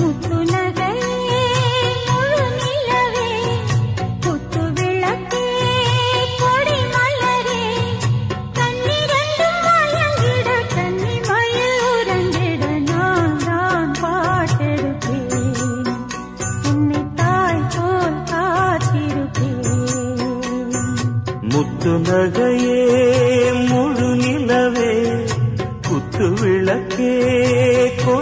முத்து நகையே முழு நிலவே குத்து விளக்கே கொடி